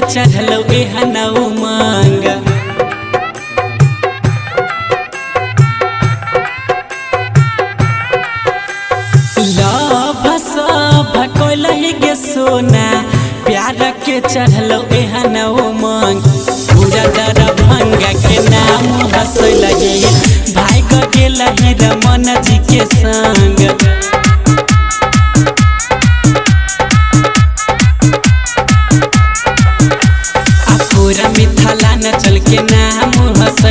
के चढ़लौ एहन उमंग के सोना प्यार के चढ़लौ एहन उमंग पूरा दर भंगा के नाम हंस लगी भाग गेल मन जी के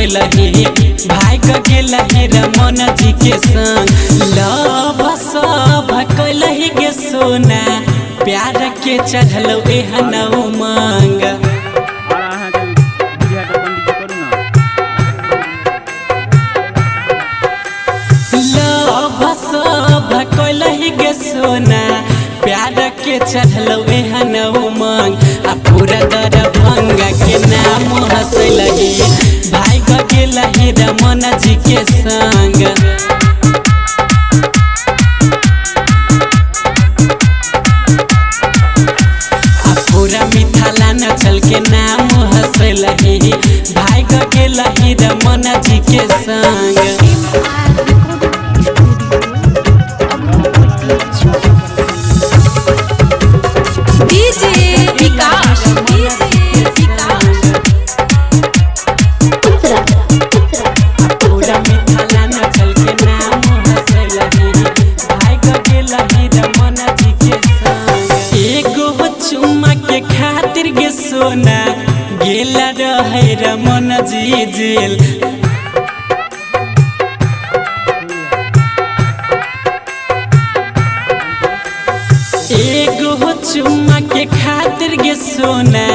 हंसलही भाई क गेलही रमन जी के संग। लव के सोना। प्यार के चढ़ल एहन उमंग। गेलही मन जी के संग सोना गेला रहेर मन जिजेल। एगो चुम्मा के खातिर गे सोना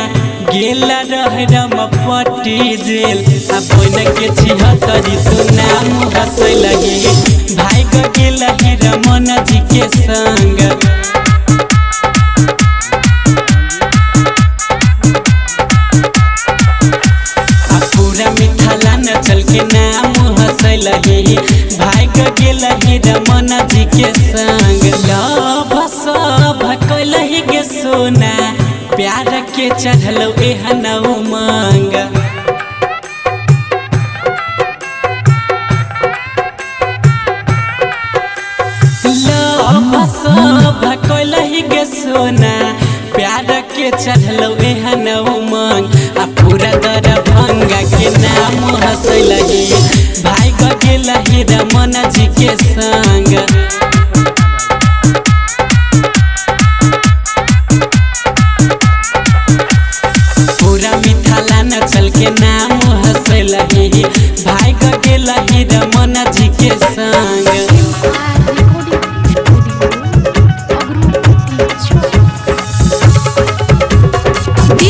गेला रहेर म पटी जेल। आ के छिहत्तरी तो नाम हँसै लगे। भाइको गेला हेर मन जिके संग संग के सोना। प्यार के चढ़ल एहन उमंग। के सोना। प्यार के चढ़ल एहन उमंग। आ पूरा के नाम भाई रमन जी के संग।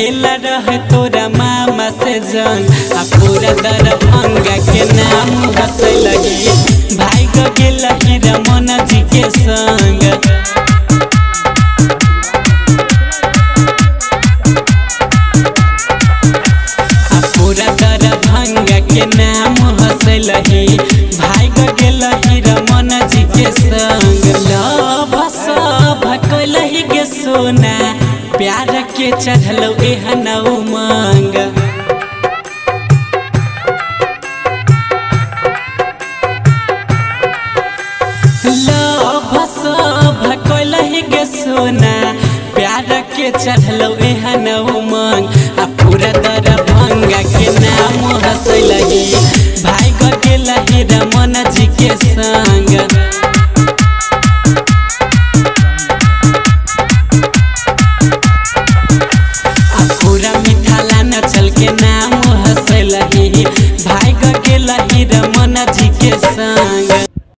भेला रहे तोरा मामा से जंग आ पूरा दरभंगा के नाम हंसलही भाई क गेलही रमन जी के संग। आ पूरा दरभंगा के नाम हंसलही भाई क गेलही रमन जी के संग। लव सब कैलही के सोना प्यार के चढ़ल एहन उमंग। सोना प्यार के चढ़ल एहन